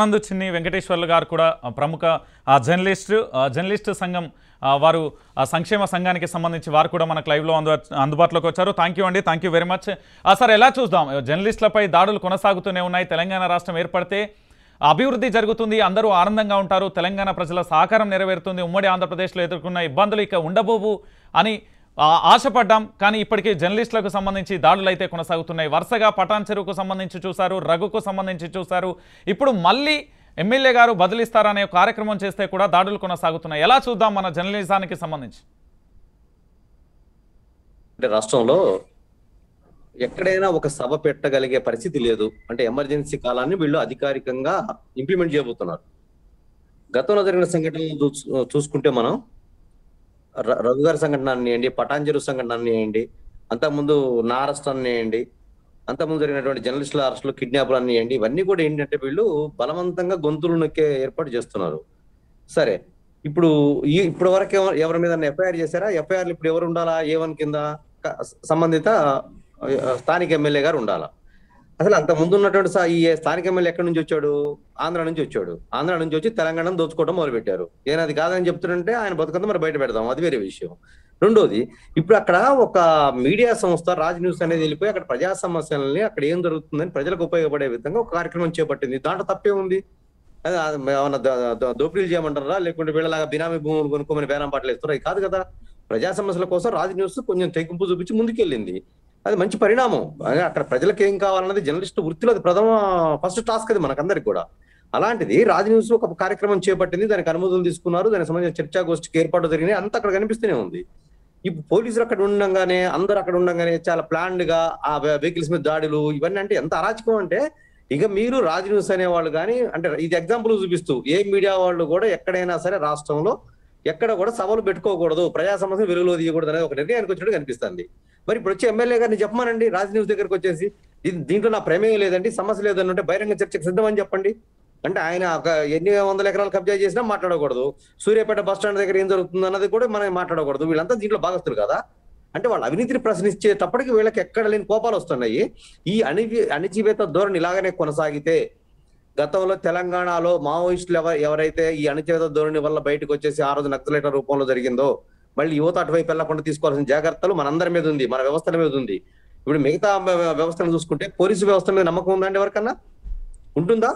ఆనంద్ చిన్ని వెంకటేశ్వర్లు గారు కూడా ప్రముఖ జర్నలిస్ట్ జర్నలిస్ట్ సంఘం వారు సంక్షేమ సంఘానికి సంబంధించి వారు కూడా మనకు లైవ్లో అందు అందుబాటులోకి వచ్చారు. థ్యాంక్ యూ అండి. Thank you very much. ఆ, సార్ ఎలా చూద్దాం? జర్నలిస్టులపై దాడులు కొనసాగుతూనే ఉన్నాయి. తెలంగాణ రాష్ట్రం ఏర్పడితే అభివృద్ధి జరుగుతుంది అందరూ ఆనందంగా ఉంటారు తెలంగాణ ప్రజల సహకారం నెరవేరుతుంది ఉమ్మడి ఆంధ్రప్రదేశ్లో ఎదుర్కొన్న ఇబ్బందులు ఇక ఉండబోవు అని ఆశపడ్డాం కానీ ఇప్పటికీ జర్నలిస్టులకు సంబంధించి దాడులు అయితే కొనసాగుతున్నాయి. వరుసగా పటాన్ చెరువుకు సంబంధించి చూశారు రఘుకు సంబంధించి చూశారు. ఇప్పుడు మళ్ళీ ఎమ్మెల్యే గారు బదిలిస్తారనే కార్యక్రమం చేస్తే కూడా దాడులు కొనసాగుతున్నాయి. ఎలా చూద్దాం మన జర్నలిజానికి సంబంధించి? అంటే రాష్ట్రంలో ఎక్కడైనా ఒక సభ పెట్టగలిగే పరిస్థితి లేదు. అంటే ఎమర్జెన్సీ కాలాన్ని వీళ్ళు అధికారికంగా ఇంప్లిమెంట్ చేయబోతున్నారు. గతంలో జరిగిన సంఘటనలు చూ- చూసుకుంటే మనం రఘు గారి సంఘటన అనియండి పటాంజరు సంఘటన అనియండి అంతకుముందు నా అరెస్ట్ అనియండి అంతకుముందు జరిగినటువంటి జర్నలిస్టుల అరెస్టులు కిడ్నాప్లు అనియండి ఇవన్నీ కూడా ఏంటంటే వీళ్ళు బలవంతంగా గొంతులు నొక్కే ఏర్పాటు చేస్తున్నారు. సరే ఇప్పుడు ఈ ఇప్పుడు వరకు ఎవరి మీద ఎఫ్ఐఆర్ చేశారా? ఎఫ్ఐఆర్ ఇప్పుడు ఎవరు ఉండాలా? ఏ వన్ కింద సంబంధిత స్థానిక ఎమ్మెల్యే గారు ఉండాలా? అసలు అంత ముందు ఉన్నటువంటి ఈ స్థానిక ఎమ్మెల్యే ఎక్కడి నుంచి వచ్చాడు? ఆంధ్ర నుంచి వచ్చాడు. ఆంధ్ర నుంచి వచ్చి తెలంగాణ దోచుకోవడం మొదలు పెట్టారు నేను అది కాదని చెప్తుంటే ఆయన బతుకంతా మరి బయట పెడదాం. అది వేరే విషయం. రెండోది ఇప్పుడు అక్కడ ఒక మీడియా సంస్థ రాజ్ న్యూస్ అనేది వెళ్ళిపోయి అక్కడ ప్రజా సమస్యలని అక్కడ ఏం జరుగుతుందని ప్రజలకు ఉపయోగపడే విధంగా ఒక కార్యక్రమం చేపట్టింది. దాంట్లో తప్పే ఉంది అది ఏమన్నా దోపిడీలు చేయమంటారా? లేకుంటే వీళ్ళలాగా బినామీ భూములు కొనుక్కోమని బేరం పాటలు ఇస్తారా కాదు కదా. ప్రజా సమస్యల కోసం రాజ్ న్యూస్ కొంచెం తెగింపు చూపించి ముందుకెళ్ళింది. అది మంచి పరిణామం. అక్కడ ప్రజలకు ఏం కావాలన్నది జర్నలిస్ట్ వృత్తిలో అది ప్రథమ ఫస్ట్ టాస్క్ అది మనకందరికి కూడా. అలాంటిది రాజ్ న్యూస్ ఒక కార్యక్రమం చేపట్టింది దానికి అనుమతులు తీసుకున్నారు దానికి సంబంధించిన చర్చాగోష్ఠికి ఏర్పాటు జరిగినాయి అంతా అక్కడ కనిపిస్తూనే ఉంది. ఇప్పుడు పోలీసులు అక్కడ ఉండగానే అందరు అక్కడ ఉండగానే చాలా ప్లాన్డ్గా ఆ వెహికల్స్ మీద దాడులు ఇవన్నీ అంటే ఎంత అరాచకం అంటే ఇక మీరు రాజ్ న్యూస్ అనే వాళ్ళు కానీ అంటే ఇది ఎగ్జాంపుల్ చూపిస్తూ ఏ మీడియా వాళ్ళు కూడా ఎక్కడైనా సరే రాష్ట్రంలో ఎక్కడ కూడా సభలు పెట్టుకోకూడదు. ప్రజా సమస్యలు వెలుగులో తీయకూడదు అనేది ఒక నిర్ణయానికి వచ్చినట్టు కనిపిస్తుంది. మరి ఇప్పుడు వచ్చి ఎమ్మెల్యే గారిని చెప్పమానండి. రాజ్ న్యూస్ దగ్గరకు వచ్చేసి దీంట్లో నా ప్రమేయం లేదండి సమస్య లేదని అంటే బహిరంగ చర్చకు సిద్ధమని చెప్పండి. అంటే ఆయన ఒక ఎన్ని వందల ఎకరాలు కబ్జా చేసినా మాట్లాడకూడదు. సూర్యాపేట బస్ స్టాండ్ దగ్గర ఏం జరుగుతుంది అన్నది కూడా మనం మాట్లాడకూడదు. వీళ్ళంతా దీంట్లో భాగస్తులు కదా. అంటే వాళ్ళు అవినీతిని ప్రశ్నించేటప్పటికి వీళ్ళకి ఎక్కడ లేని కోపాలు వస్తున్నాయి. ఈ అణివి అణిచివేత ధోరణి ఇలాగనే కొనసాగితే గతంలో తెలంగాణలో మావోయిస్టులు ఎవరు ఎవరైతే ఈ అణిచివేత ధోరణి వల్ల బయటకు వచ్చేసి ఆ రోజు నక్సలైట్ల రూపంలో జరిగిందో మళ్ళీ యువత అటువైపు వెళ్ళకుండా తీసుకోవాల్సిన జాగ్రత్తలు మనందరి మీద ఉంది మన వ్యవస్థల మీద ఉంది. ఇప్పుడు మిగతా వ్యవస్థను చూసుకుంటే పోలీసు వ్యవస్థ మీద నమ్మకం ఉందండి ఎవరికన్నా? ఉంటుందా?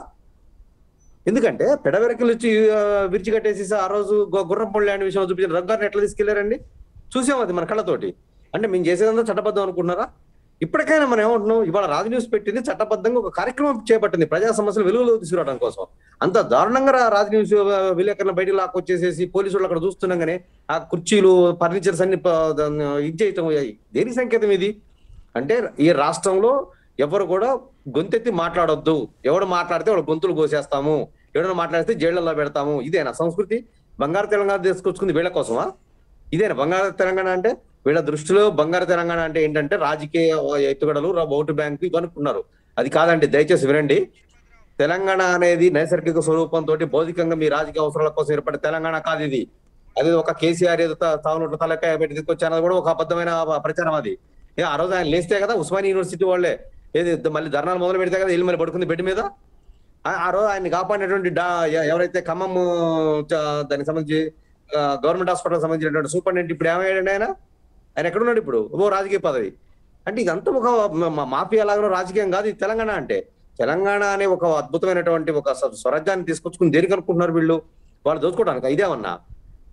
ఎందుకంటే పెడవెరకలు వచ్చి ఆ, ఆ రోజు గుర్రం పొళ్ళి అనే విషయం చూపించిన రగ్గారిని ఎట్లా తీసుకెళ్ళారండి? చూసాం అది మన కళ్ళతోటి. అంటే మేము చేసేదంతా చట్టబద్ధం అనుకుంటున్నారా? ఇప్పటికైనా మనం ఏమంటున్నాం? ఇవాళ రాజు న్యూస్ పెట్టింది చట్టబద్ధంగా ఒక కార్యక్రమం చేపట్టింది. ప్రజా సమస్యలు వెలుగులో తీసుకురావడం కోసం. అంత దారుణంగా రా- రాజు న్యూస్ ఆ, బయటకు లాక్కొచ్చేసేసి పోలీసులు అక్కడ చూస్తుండగానే ఆ కుర్చీలు ఫర్నిచర్స్ అన్ని ఇచ్చేయటం ఇది చేయటం దేని సంకేతం ఇది? అంటే ఈ రాష్ట్రంలో ఎవరు కూడా గొంతెత్తి మాట్లాడొద్దు. ఎవడు మాట్లాడితే వాడు గొంతులు కోసేస్తాము. ఎవడైనా మాట్లాడితే జైళ్ళలో పెడతాము. ఇదేనా సంస్కృతి? బంగారు తెలంగాణ తీసుకొచ్చుకుంది వీళ్ళ కోసమా? ఇదేనా బంగారు తెలంగాణ అంటే? వీళ్ళ దృష్టిలో బంగారు తెలంగాణ అంటే ఏంటంటే రాజకీయ ఎత్తుగడలు ఓటు బ్యాంకు ఇవనుకున్నారు అది కాదండి దయచేసి వినండి. తెలంగాణ అనేది నైసర్గిక స్వరూపంతో భౌతికంగా మీ రాజకీయ అవసరాల కోసం ఏర్పడే తెలంగాణ కాదు ఇది. అది ఒక కేసీఆర్ ఏదో తాగునోట్ల తలకాయ పెట్టి తీసుకొచ్చానది కూడా ఒక అబద్ధమైన ప్రచారం అది. ఆ రోజు ఆయన లేస్తే కదా ఉస్మానియా యూనివర్సిటీ వాళ్ళే. ఏది మళ్ళీ ధర్నాలు మొదలు పెడితే కదా ఇల్లు మళ్ళీ పడుకుంది బెడ్ మీద. ఆ రోజు ఆయన్ని కాపాడినటువంటి డా ఎవరైతే ఖమ్మం దానికి సంబంధించి గవర్నమెంట్ హాస్పిటల్ సంబంధించినటువంటి సూపరింటెండెంట్ ఇప్పుడు ఏమయ్యాడండి ఆయన? ఆయన ఎక్కడున్నాడు ఇప్పుడు? ఓ రాజకీయ పదవి. అంటే ఇదంతా ఒక మాఫియా లాగా రాజకీయం కాదు ఇది తెలంగాణ అంటే. తెలంగాణ అనే ఒక అద్భుతమైనటువంటి ఒక స్వరాజ్యాన్ని తీసుకొచ్చుకుని దేనికి అనుకుంటున్నారు వీళ్ళు? వాళ్ళు దోచుకోవడానికి ఇదేమన్నా?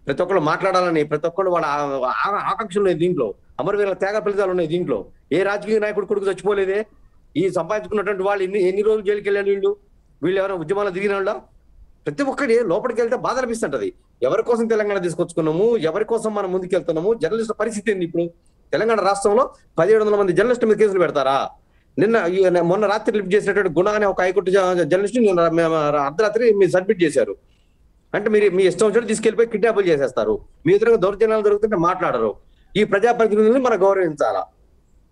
ప్రతి ఒక్కళ్ళు మాట్లాడాలని ప్రతి ఒక్కళ్ళు వాళ్ళ ఆ- ఆకాంక్షలు ఉన్నాయి దీంట్లో. అమరవీరుల త్యాగ ఫలితాలు ఉన్నాయి దీంట్లో. ఏ రాజకీయ నాయకుడు కొడుకు చచ్చిపోలేదే? ఈ సంపాదించుకున్నటువంటి వాళ్ళు ఎన్ని ఎన్ని రోజులు జైలుకి వెళ్ళారు వీళ్ళు? వీళ్ళు ఎవరైనా ఉద్యమాలు దిగిన వాళ్ళ? ప్రతి ఒక్కటి లోపలికి వెళ్తే బాధ అనిపిస్తుంటది. ఎవరి కోసం తెలంగాణ తీసుకొచ్చుకున్నాము? ఎవరి కోసం మనం ముందుకు వెళ్తున్నాము జర్నలిస్ట్ పరిస్థితి ఏంది ఇప్పుడు? తెలంగాణ రాష్ట్రంలో పదిహేడు వందల మంది జర్నలిస్ట్ మీద కేసులు పెడతారా? నిన్న మొన్న రాత్రి లిఫ్ట్ చేసినటువంటి గుణ అనే ఒక హైకోర్టు జర్నలిస్ట్ అర్ధరాత్రి మీరు సబ్మిట్ చేశారు. అంటే మీరు మీ ఇష్టం వచ్చినట్టు తీసుకెళ్ళిపోయి కిడ్నాపులు చేసేస్తారు. మీ ఎదురుగా దౌర్జన్యాలు జరుగుతుంటే మాట్లాడరు. ఈ ప్రజాప్రతినిధులను మనం గౌరవించాలా?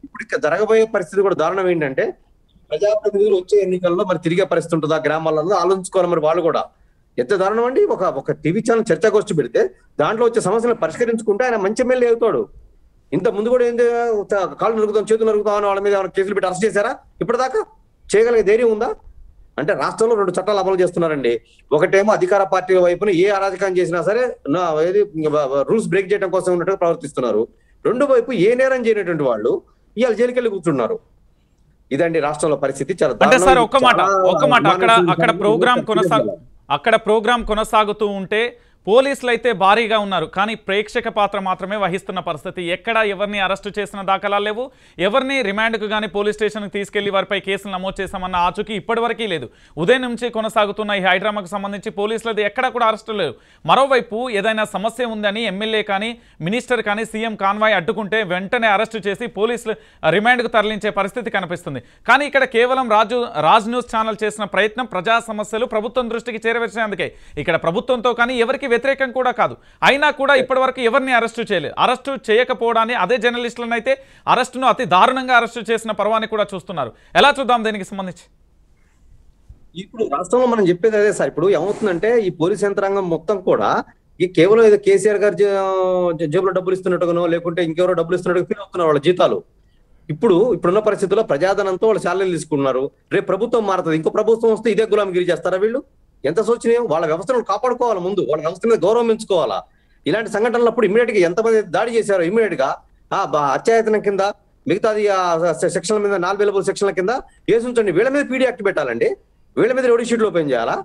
ఇప్పుడు జరగబోయే పరిస్థితి కూడా దారుణం ఏంటంటే ప్రజాప్రతినిధులు వచ్చే ఎన్నికల్లో మరి తిరిగే పరిస్థితి ఉంటుందా? గ్రామాలలో ఆలోచించుకోవాలి మరి వాళ్ళు కూడా. ఎంత దారుణం అండి? ఒక ఒక టీవీ ఛానల్ చర్చగోష్ఠి పెడితే దాంట్లో వచ్చే సమస్యలను పరిష్కరించుకుంటే ఆయన మంచి ఎమ్మెల్యే అవుతాడు. ఇంత ముందు కూడా ఏంటి కాళ్ళు నరుగుతాం చేతులు నరుగుతాం అని వాళ్ళ మీద కేసులు పెట్టి అరెస్ట్ చేశారా? ఇప్పటిదాకా చేయగలిగే ధైర్యం ఉందా? అంటే రాష్ట్రంలో రెండు చట్టాలు అమలు చేస్తున్నారండి. ఒకటేమో అధికార పార్టీ వైపున ఏ అరాజకం చేసినా సరే ఏది రూల్స్ బ్రేక్ చేయడం కోసం ఉన్నట్టుగా ప్రవర్తిస్తున్నారు. రెండు వైపు ఏ నేరం చేయనటువంటి వాళ్ళు ఇవాళ జైలుకి వెళ్ళి కూర్చున్నారు. ఇదండి రాష్ట్రంలో పరిస్థితి చాలా అంటే. సార్ ఒక్క మాట ఒక్క మాట అక్కడ అక్కడ ప్రోగ్రామ్ కొనసాగు అక్కడ ప్రోగ్రామ్ కొనసాగుతూ ఉంటే పోలీసులు అయితే భారీగా ఉన్నారు. కానీ ప్రేక్షక పాత్ర మాత్రమే వహిస్తున్న పరిస్థితి. ఎక్కడ ఎవరిని అరెస్టు చేసిన దాఖలాలు లేవు. ఎవరిని రిమాండ్కు కానీ పోలీస్ స్టేషన్కి తీసుకెళ్ళి వారిపై కేసులు నమోదు చేశామన్న ఆచూకీ ఇప్పటివరకు లేదు. ఉదయం నుంచి కొనసాగుతున్న ఈ హైడ్రామాకు సంబంధించి పోలీసులది ఎక్కడా కూడా అరెస్టు లేవు. మరోవైపు ఏదైనా సమస్య ఉందని ఎమ్మెల్యే కానీ మినిస్టర్ కానీ సీఎం కాన్వాయ్ అడ్డుకుంటే వెంటనే అరెస్టు చేసి పోలీసులు రిమాండ్కు తరలించే పరిస్థితి కనిపిస్తుంది. కానీ ఇక్కడ కేవలం రాజు రాజ్ న్యూస్ ఛానల్ చేసిన ప్రయత్నం ప్రజా సమస్యలు ప్రభుత్వం దృష్టికి చేరవేసినందుకే ఇక్కడ ప్రభుత్వంతో కానీ ఎవరికి వ్యతిరేకం కూడా కాదు. అయినా కూడా ఇప్పటివరకు ఎవరిని అరెస్టు చేయలేదు. అరెస్టు చేయకపోవడాన్ని అదే జర్నలిస్టులను అయితే అరెస్టును అతి దారుణంగా అరెస్టు చేసిన పర్వాన్ని కూడా చూస్తున్నారు. ఎలా చూద్దాం దీనికి సంబంధించి? ఇప్పుడు రాష్ట్రంలో మనం చెప్పేది అదే సార్. ఇప్పుడు ఏమవుతుందంటే ఈ పోలీస్ యంత్రాంగం మొత్తం కూడా ఈ కేవలం ఏదో కేసీఆర్ గారు జేబులో డబ్బులు ఇస్తున్నట్టుగానో లేకుంటే ఇంకెవరో డబ్బులు ఇస్తున్నట్టుగా ఫీల్ అవుతున్నారు వాళ్ళ జీతాలు. ఇప్పుడు ఇప్పుడున్న పరిస్థితుల్లో ప్రజాధనంతో వాళ్ళు శాలరీలు తీసుకున్నారు రేపు ప్రభుత్వం మారుతుంది. ఇంకో ప్రభుత్వం వస్తే ఇదే గులాంగిరి చేస్తారా వీళ్ళు? ఎంత శోచనీయం? వాళ్ళ వ్యవస్థను కాపాడుకోవాలి ముందు. వాళ్ళ వ్యవస్థ మీద గౌరవం పెంచుకోవాలా ఇలాంటి సంఘటనలు అప్పుడు ఇమీడియట్గా ఎంతమంది దాడి చేశారో ఇమీడియట్గా ఆ అత్యాయతనం కింద మిగతాది సెక్షన్ల మీద నాన్ అవైలబుల్ సెక్షన్ల కింద కేసు ఉంచండి వీళ్ళ మీద పీడీ యాక్ట్ పెట్టాలండి. వీళ్ళ మీద రెడీ షీట్లు ఓపెన్ చేయాలా?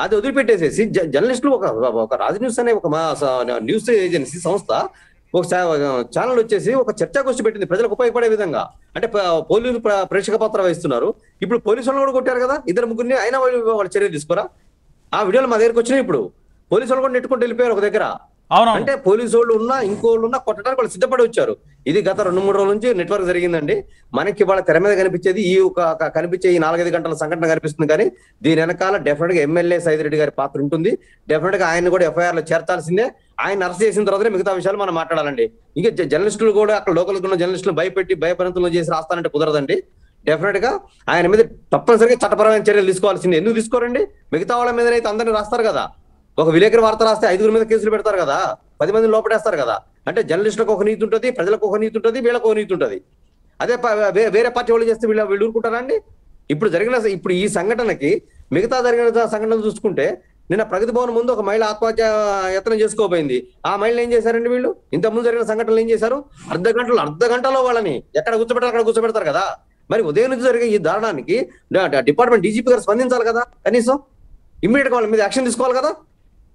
అది వదిలిపెట్టేసేసి జ- జర్నలిస్టులు ఒక ఒక రాజు న్యూస్ అనే ఒక మా న్యూస్ ఏజెన్సీ సంస్థ ఒక ఛానల్ వచ్చేసి ఒక చర్చాగోష్ఠి పెట్టింది ప్రజలకు ఉపయోగపడే విధంగా. అంటే పోలీసులు ప్రేక్షక పాత్ర వహిస్తున్నారు. ఇప్పుడు పోలీసు వాళ్ళు కూడా కొట్టారు కదా? ఇద్దరు ముగ్గురిని అయినా వాళ్ళు వాళ్ళు చర్యలు తీసుకోరా? ఆ వీడియోలు మా దగ్గరకు వచ్చినాయి ఇప్పుడు. పోలీసు వాళ్ళు కూడా నెట్టుకుంటూ వెళ్ళిపోయారు ఒక దగ్గర. అంటే పోలీసు వాళ్ళు ఉన్నా ఇంకోళ్ళు ఉన్నా కొట్టడానికి వాళ్ళు సిద్ధపడి వచ్చారు. ఇది గత రెండు మూడు రోజుల నుంచి నెట్వర్క్ జరిగిందండి. మనకి వాళ్ళ తెర మీద కనిపించేది ఈ ఒక కనిపించే ఈ నాలుగైదు గంటల సంఘటన కనిపిస్తుంది కానీ దీని వెనకాల డెఫినెట్గా ఎమ్మెల్యే సైదిరెడ్డి గారి పాత్ర ఉంటుంది. డెఫినెట్గా ఆయన కూడా ఎఫ్ఐఆర్లో చేర్చాల్సిందే. ఆయన అరెస్ట్ చేసిన తర్వాతనే మిగతా విషయాలు మనం మాట్లాడాలండి. ఇంకా జర్నలిస్టులు కూడా అక్కడ లోకల్ ఉన్న జర్నలిస్టులు భయపెట్టి భయపరంతులు చేసి రాస్తానంటే కుదరదండి. డెఫినెట్గా ఆయన మీద తప్పనిసరిగా చట్టపరమైన చర్యలు తీసుకోవాల్సింది. ఎందుకు తీసుకోరండి? మిగతా వాళ్ళ మీదనైతే అందరిని అందరినీ రాస్తారు కదా. ఒక విలేకరి వార్త రాస్తే ఐదుగురు మీద కేసులు పెడతారు కదా. పది మందిని లోపడేస్తారు కదా. అంటే జర్నలిస్టులకు ఒక నీతి ఉంటుంది ప్రజలకు ఒక నీతి ఉంటుంది వీళ్ళకు ఒక నీతి ఉంటుంది. అదే వేరే పార్టీ వాళ్ళు చేస్తే వీళ్ళు వీళ్ళు అండి? ఇప్పుడు జరిగిన ఇప్పుడు ఈ సంఘటనకి మిగతా జరిగిన సంఘటన చూసుకుంటే నిన్న ప్రగతి భవన్ ముందు ఒక మహిళ ఆత్మహత్య యత్నం చేసుకోబోయింది. ఆ మహిళ ఏం చేశారండి వీళ్ళు? ఇంత ముందు జరిగిన సంఘటనలు ఏం చేశారు? అర్ధ గంటలు అర్ధ గంటలో వాళ్ళని ఎక్కడ కూర్చోబెట్టారు అక్కడ కూర్చోబెడతారు కదా. మరి ఉదయం నుంచి జరిగే ఈ దారుణానికి డిపార్ట్మెంట్ డీజీపీ గారు స్పందించాలి కదా కనీసం? ఇమ్మీడియట్ వాళ్ళ మీద యాక్షన్ తీసుకోవాలి కదా?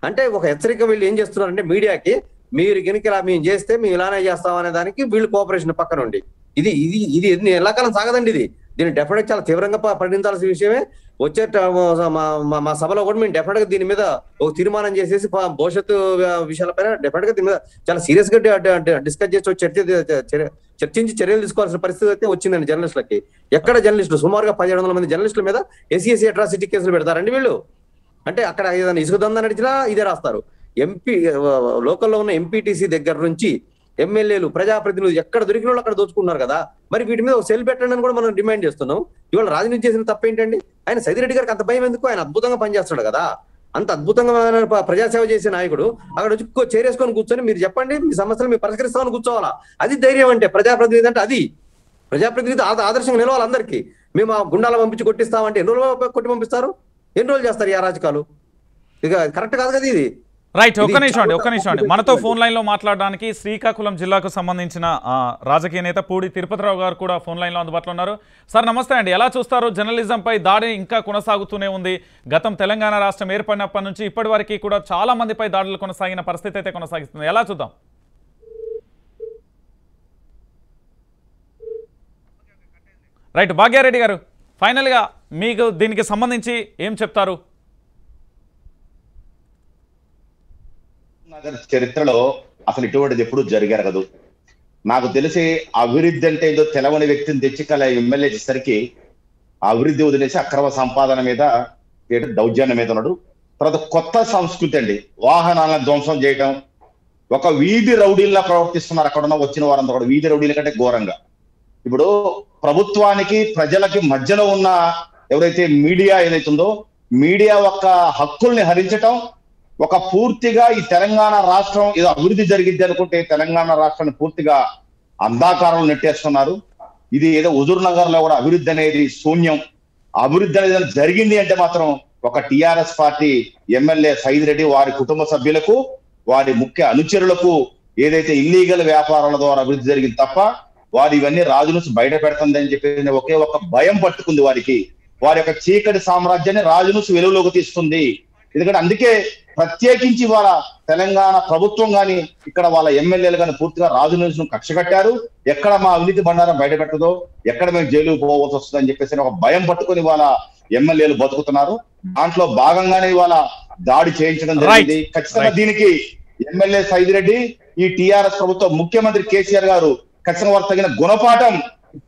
అంటే ఒక హెచ్చరిక వీళ్ళు ఏం చేస్తున్నారంటే మీడియాకి మీరు కనుక ఇలా మేము చేస్తే మేము ఇలానే చేస్తాం అనే దానికి వీళ్ళు కోఆపరేషన్ పక్కన ఉండి. ఇది ఇది ఇది ఎలా కాలం సాగదండి ఇది. దీన్ని డెఫినెట్ చాలా తీవ్రంగా ప- పరిగణించాల్సిన విషయమే. వచ్చే మా- మా- మా సభలో కూడా మేము డెఫినెట్గా దీని మీద ఒక తీర్మానం చేసేసి భవిష్యత్తు విషయాలపైన డెఫినెట్గా దీని మీద చాలా సీరియస్గా డిస్కస్ చేసి చర్చ చర్చించి చర్యలు తీసుకోవాల్సిన పరిస్థితి అయితే వచ్చిందండి జర్నలిస్టులకి. ఎక్కడ జర్నలిస్టులు? సుమారుగా పదిహేడు వందల మంది జర్నలిస్టుల మీద ఎస్సీఎస్సీ అట్రాసిటీ కేసులు పెడతారండి వీళ్ళు. అంటే అక్కడ ఏదైనా ఇసుక దందా నడిచినా ఇదే రాస్తారు. ఎంపీ లోకల్లో ఉన్న ఎంపీటీసీ దగ్గర నుంచి ఎమ్మెల్యేలు ప్రజాప్రతినిధులు ఎక్కడ దొరికిన వాళ్ళు అక్కడ దోచుకున్నారు కదా. మరి వీటి మీద ఒక సెల్ పెట్టండి అని కూడా మనం డిమాండ్ చేస్తున్నాం. ఇవాళ రాజనీతి చేసిన తప్పేంటండి ఆయన సైదిరెడ్డి గారికి అంత భయం ఎందుకు? ఆయన అద్భుతంగా పనిచేస్తాడు కదా. అంత అద్భుతంగా ప్రజాసేవ చేసే నాయకుడు అక్కడ వచ్చి చేరేసుకొని కూర్చొని మీరు చెప్పండి మీ సమస్యలు మీరు పరిష్కరిస్తామని కూర్చోవాలా? అది ధైర్యం అంటే ప్రజాప్రతినిధి అంటే అది. ప్రజాప్రతినిధి ఆద- ఆదర్శంగా నిలవాలి అందరికీ. మేము ఆ గుండాల పంపించి కొట్టిస్తామంటే ఎన్ని రోజులు కొట్టి పంపిస్తారు? ఎన్ని రోజులు చేస్తారు ఈ అరాచకాలు? ఇక కరెక్ట్ కాదు కదా ఇది. రైట్ ఒక్క నిమిషం అండి ఒక్క నిమిషం అండి. మనతో. ఫోన్ లైన్లో మాట్లాడడానికి శ్రీకాకుళం జిల్లాకు సంబంధించిన రాజకీయ నేత పూడి తిరుపతిరావు గారు కూడా ఫోన్ లైన్లో అందుబాటులో ఉన్నారు. సార్ నమస్తే అండి. ఎలా చూస్తారు? జర్నలిజంపై దాడి ఇంకా కొనసాగుతూనే ఉంది. గతం తెలంగాణ రాష్ట్రం ఏర్పడినప్పటి నుంచి ఇప్పటి వరకు కూడా చాలా మందిపై దాడులు కొనసాగిన పరిస్థితి అయితే కొనసాగిస్తుంది. ఎలా చూద్దాం? రైట్ భాగ్యారెడ్డి గారు ఫైనల్గా మీకు దీనికి సంబంధించి ఏం చెప్తారు? నగర్ చరిత్రలో అసలు ఇటువంటిది ఎప్పుడు జరగరగదు. నాకు తెలిసి అభివృద్ధి అంటే ఏదో తెలవని వ్యక్తిని తెచ్చి కల ఎమ్మెల్యే చేసరికి అభివృద్ధి వదిలేసి అక్రమ సంపాదన మీద దౌర్జన్యం మీద ఉన్నాడు. తర్వాత కొత్త సంస్కృతి అండి. వాహనాలను ధ్వంసం చేయడం ఒక వీధి రౌడీల్లా ప్రవర్తిస్తున్నారు అక్కడ ఉన్న వచ్చిన వారంతా కూడా. వీధి రౌడీల కంటే ఘోరంగా. ఇప్పుడు ప్రభుత్వానికి ప్రజలకి మధ్యలో ఉన్న ఎవరైతే మీడియా ఏదైతుందో మీడియా యొక్క హక్కుల్ని హరించటం ఒక పూర్తిగా ఈ తెలంగాణ రాష్ట్రం ఏదో అభివృద్ధి జరిగింది అనుకుంటే తెలంగాణ రాష్ట్రాన్ని పూర్తిగా అంధాకారంలో నెట్టేస్తున్నారు. ఇది ఏదో హుజూర్ నగర్లో కూడా అభివృద్ధి అనేది శూన్యం. అభివృద్ధి అనేది జరిగింది అంటే మాత్రం ఒక TRS party MLA Saidi Reddy వారి కుటుంబ సభ్యులకు వారి ముఖ్య అనుచరులకు ఏదైతే ఇల్లీగల్ వ్యాపారాల ద్వారా అభివృద్ధి జరిగింది తప్ప వారు ఇవన్నీ రాజు నుంచి బయట పెడుతుందని చెప్పి ఒకే ఒక భయం పట్టుకుంది వారికి. వారి యొక్క చీకటి సామ్రాజ్యాన్ని రాజు నుంచి వెలుగులోకి తీస్తుంది. ఎందుకంటే అందుకే ప్రత్యేకించి వాళ్ళ తెలంగాణ ప్రభుత్వం గాని ఇక్కడ వాళ్ళ ఎమ్మెల్యేలు గాని పూర్తిగా రాజు కక్ష కట్టారు. ఎక్కడ మా అవినీతి బండారం బయట పెట్టదో ఎక్కడ మేము జైలుకు పోవాల్సి వస్తుందని చెప్పేసి ఒక భయం పట్టుకొని వాళ్ళ ఎమ్మెల్యేలు బతుకుతున్నారు. దాంట్లో భాగంగానే ఇవాళ దాడి చేయించడం జరిగింది. ఖచ్చితంగా. దీనికి ఎమ్మెల్యే సైదిరెడ్డి ఈ టిఆర్ఎస్ ప్రభుత్వం ముఖ్యమంత్రి కేసీఆర్ గారు ఖచ్చితంగా వారు తగిన గుణపాఠం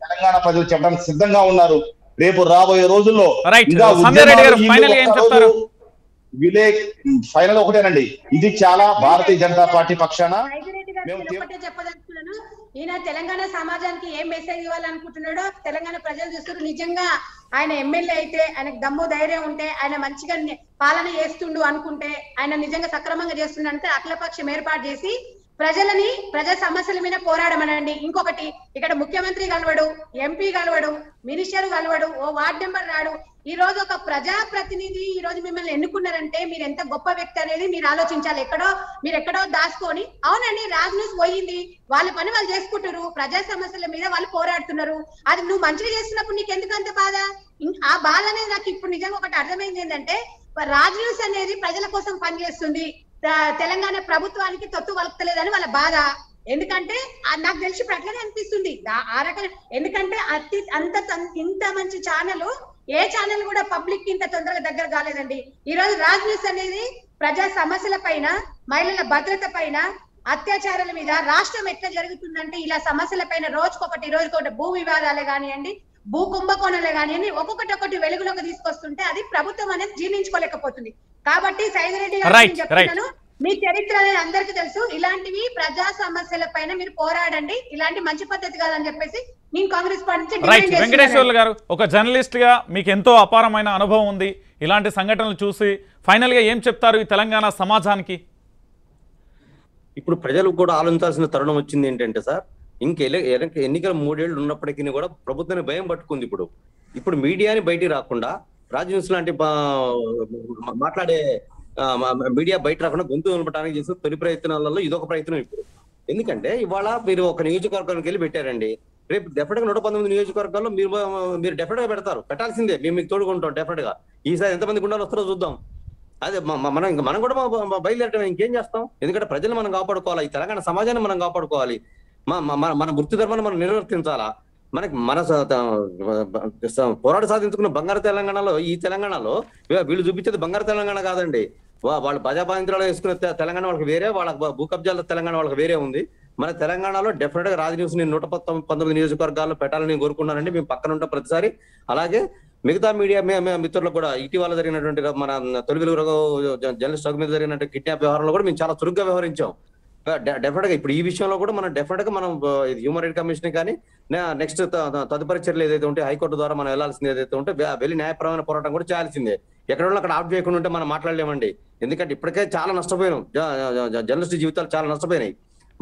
తెలంగాణ ప్రజలు చెప్పడానికి సిద్ధంగా ఉన్నారు. రేపు రాబోయే రోజుల్లో విలేజ్ ఫైనల్ ఒకటేనండి. ఇది చాలా భారతీయ జనతా పార్టీ పక్షాన. మేము చెప్పదలుచుకున్నాను. ఈయన తెలంగాణ సమాజానికి ఏం మెసేజ్ ఇవ్వాలనుకుంటున్నాడో తెలంగాణ ప్రజలు చూస్తారు నిజంగా ఆయన ఎమ్మెల్యే అయితే ఆయనకు దమ్ము ధైర్యం ఉంటే ఆయన మంచిగా పాలన చేస్తుండు అనుకుంటే ఆయన నిజంగా సక్రమంగా చేస్తుండు అంటే అఖిలపక్షం ఏర్పాటు చేసి ప్రజలని ప్రజా సమస్యల మీద పోరాడమనండి. ఇంకొకటి ఇక్కడ ముఖ్యమంత్రి కలవడు ఎంపీ కలవడు మినిస్టర్ కలవడు ఓ వార్డ్ నెంబర్ రాడు. ఈ రోజు ఒక ప్రజా ప్రతినిధి ఈ రోజు మిమ్మల్ని ఎన్నుకున్నారంటే మీరు ఎంత గొప్ప వ్యక్తి అనేది మీరు ఆలోచించాలి. ఎక్కడో మీరు ఎక్కడో దాచుకొని అవునండి రాజ్ న్యూస్ పోయింది. వాళ్ళ పని వాళ్ళు చేసుకుంటారు ప్రజా సమస్యల మీద వాళ్ళు పోరాడుతున్నారు. అది నువ్వు మంచిగా చేస్తున్నప్పుడు నీకు ఎందుకు అంత బాధ? ఆ బాధ అనేది నాకు ఇప్పుడు నిజంగా ఒకటి అర్థమైంది ఏంటంటే రాజ్ న్యూస్ అనేది ప్రజల కోసం పనిచేస్తుంది. తెలంగాణ ప్రభుత్వానికి తొత్తు వలుపుతలేదని వాళ్ళ బాధ. ఎందుకంటే నాకు తెలిసి ఇప్పుడు అట్లనే అనిపిస్తుంది. ఆ- రకం ఎందుకంటే అతి అంత ఇంత మంచి ఛానల్ ఏ ఛానల్ కూడా పబ్లిక్ ఇంత తొందరగా దగ్గర కాలేదండి. ఈ రోజు రాజ్ న్యూస్ అనేది ప్రజా సమస్యల పైన మహిళల భద్రత పైన అత్యాచారాల మీద రాష్ట్రం ఎట్లా జరుగుతుందంటే ఇలా సమస్యల పైన రోజుకొకటి రోజుకొకటి భూ వివాదాలే కానివ్వండి భూ కుంభకోణాలే కానివ్వండి ఒక్కొక్కటి ఒకటి వెలుగులోకి తీసుకొస్తుంటే అది ప్రభుత్వం అనేది జీర్ణించుకోలేకపోతుంది. కాబట్టి సైదిరెడ్డి గారు చెప్తున్నాను మీ చరిత్ర అనేది అందరికీ తెలుసు. ఇలాంటివి ప్రజా సమస్యల పైన మీరు పోరాడండి. ఇలాంటి మంచి పద్ధతి కాదని చెప్పేసి నేను కాంగ్రెస్ పార్టీ నుంచి వెంకటేశ్వర్లు గారు ఒక జర్నలిస్ట్గా మీకు ఎంతో అపారమైన అనుభవం ఉంది. ఇలాంటి సంఘటనలు చూసి ఫైనల్గా ఏం చెప్తారు ఈ తెలంగాణ సమాజానికి? ఇప్పుడు ప్రజలు కూడా ఆలోచించాల్సిన తరుణం వచ్చింది ఏంటంటే సార్ ఇంక ఎన్నికలు మూడేళ్ళు ఉన్నప్పటికీ కూడా ప్రభుత్వాన్ని భయం పట్టుకుంది ఇప్పుడు. ఇప్పుడు మీడియాని బయటికి రాకుండా రాజ్ న్యూస్ లాంటి మాట్లాడే మీడియా బయట రాకుండా గొంతు నిలపడానికి చేసిన తొలి ప్రయత్నాలలో ఇదొక ప్రయత్నం ఇప్పుడు. ఎందుకంటే ఇవాళ మీరు ఒక నియోజకవర్గానికి వెళ్ళి పెట్టారండి. రేపు డెఫినెట్గా నూట పంతొమ్మిది నియోజకవర్గాల్లో మీరు మీరు డెఫినెట్గా పెడతారు. పెట్టాల్సిందే. మేము మీకు తోడుకుంటాం డెఫినెట్గా. ఈసారి ఎంతమంది గుండాలు వస్తారో చూద్దాం. అదే మనం ఇంకా మనం కూడా మా- బయలుదేరటం ఇంకేం చేస్తాం? ఎందుకంటే ప్రజలు మనం కాపాడుకోవాలి. ఈ తెలంగాణ సమాజాన్ని మనం కాపాడుకోవాలి. మన మన వృత్తి ధర్మాన్ని మనం నిర్వర్తించాలా? మనకి మన స- పోరాట సాధించుకున్న బంగారు తెలంగాణలో ఈ తెలంగాణలో వీళ్ళు చూపించేది బంగారు తెలంగాణ కాదండి. వా- వాళ్ళు ప్రజాపాంత్రాలు వేసుకునే వేసుకున్న తెలంగాణ వాళ్ళకి వేరే వాళ్ళ భూ- కబ్జాల తెలంగాణ వాళ్ళకి వేరే ఉంది. మన తెలంగాణలో డెఫినెట్గా రాజ నేను నూట పంతొమ్మిది పంతొమ్మిది నియోజకవర్గాల్లో పెట్టాలని కోరుకున్నానండి మేము పక్కన ఉంటాం ప్రతిసారి. అలాగే మిగతా మీడియా మిత్రులకు కూడా ఇటీవల జరిగినటువంటి మన తొలి వెలుగు జర్నలిస్ట్ మీద జరిగినటువంటి కిడ్నాప్ వ్యవహారంలో కూడా మేము చాలా చురుగ్గా వ్యవహరించాం. Uh, డెఫినెట్గా ఇప్పుడు ఈ విషయంలో కూడా మనం డెఫినెట్గా మనం హ్యూమన్ రైట్ కమిషన్ కానీ నెక్స్ట్ తదుపరి చర్యలు ఏదైతే ఉంటే హైకోర్టు ద్వారా మనం వెళ్ళాల్సింది ఏదైతే ఉంటే వెళ్ళి న్యాయపరమైన పోరాటం కూడా చేయాల్సిందే. ఎక్కడ అక్కడ ఆఫ్ చేయకుండా ఉంటే మనం మాట్లాడలేమండి. ఎందుకంటే ఇప్పటికే చాలా నష్టపోయినాం. జర్నలిస్ట్ జీవితాలు చాలా నష్టపోయినాయి.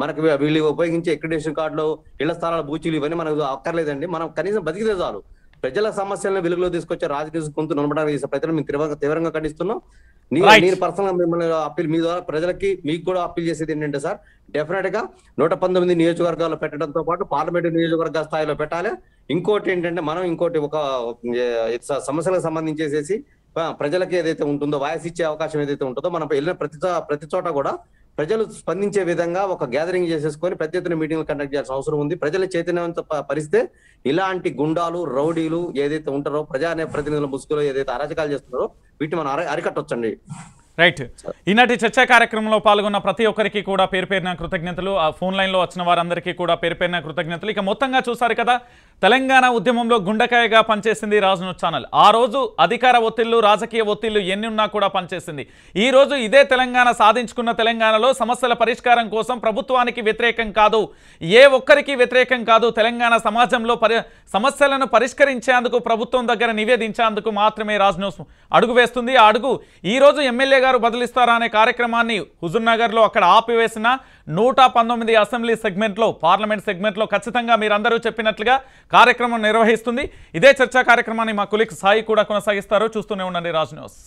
మనకి వీళ్ళు ఉపయోగించే ఎక్రిడేషన్ కార్డులు ఇళ్ళ స్థలాల బూచీలు ఇవన్నీ మనకు అక్కర్లేదండి. మనం కనీసం బతికితే చాలు. ప్రజల సమస్యలను వెలుగులో తీసుకొచ్చే రాజకీయ గొంతు నడపడానికి చేసే మేము తీవ్రంగా తీవ్రంగా ఖండిస్తున్నాం. నేను పర్సనల్ మిమ్మల్ని అప్పీల్ మీ ద్వారా ప్రజలకి మీకు కూడా అప్పీల్ చేసేది ఏంటంటే సార్ డెఫినెట్గా నూట పంతొమ్మిది నియోజకవర్గాల్లో పెట్టడంతో పాటు పార్లమెంట్ నియోజకవర్గ స్థాయిలో పెట్టాలి. ఇంకోటి ఏంటంటే మనం ఇంకోటి ఒక సమస్యలకు సంబంధించేసేసి ప్రజలకి ఏదైతే ఉంటుందో వాయిస్ ఇచ్చే అవకాశం ఏదైతే ఉంటుందో మనం వెళ్ళిన ప్రతి ప్రతి చోట కూడా ప్రజలు స్పందించే విధంగా ఒక గ్యాదరింగ్ చేసేసుకొని పెద్ద ఎత్తున మీటింగ్లు కండక్ట్ చేయాల్సిన అవసరం ఉంది. ప్రజల చైతన్యవంత పరిస్తే ఇలాంటి గుండాలు రౌడీలు ఏదైతే ఉంటారో ప్రజా ప్రతినిధుల ముసుగులో ఏదైతే అరాచకాలు చేస్తున్నారో వీటిని మనం అరి అరికట్టొచ్చండి. రైట్ ఈనాటి చర్చా కార్యక్రమంలో పాల్గొన్న ప్రతి ఒక్కరికి కూడా పేరు పేరిన కృతజ్ఞతలు. ఆ ఫోన్ లైన్లో వచ్చిన వారందరికీ కూడా పేరు పేరిన కృతజ్ఞతలు. ఇక మొత్తంగా చూసారు కదా తెలంగాణ ఉద్యమంలో గుండెకాయగా పనిచేసింది రాజును ఛానల్. ఆ రోజు అధికార ఒత్తిళ్ళు రాజకీయ ఒత్తిళ్ళు ఎన్ని ఉన్నా కూడా పనిచేసింది. ఈ రోజు ఇదే తెలంగాణ సాధించుకున్న తెలంగాణలో సమస్యల పరిష్కారం కోసం ప్రభుత్వానికి వ్యతిరేకం కాదు ఏ ఒక్కరికి వ్యతిరేకం కాదు తెలంగాణ సమాజంలో పరి సమస్యలను పరిష్కరించేందుకు ప్రభుత్వం దగ్గర నివేదించేందుకు మాత్రమే రాజ్ అడుగు వేస్తుంది. ఆ అడుగు ఈ రోజు గారు బదిలిస్తారా అనే కార్యక్రమాన్ని హుజూర్నగర్లో అక్కడ ఆపివేసిన నూట పంతొమ్మిది అసెంబ్లీ సెగ్మెంట్లో పార్లమెంట్ సెగ్మెంట్లో ఖచ్చితంగా మీరందరూ చెప్పినట్లుగా కార్యక్రమం నిర్వహిస్తుంది. ఇదే చర్చా కార్యక్రమాన్ని మా కులిక్ సాయి కూడా కొనసాగిస్తారు. చూస్తూనే ఉండండి రాజ్ న్యూస్.